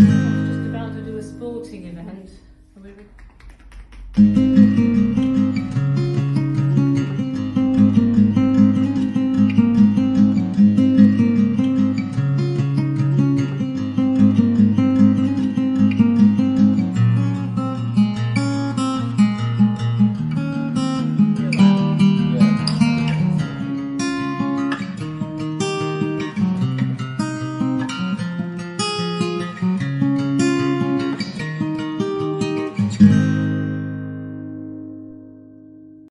just about to do a sporting event. Re-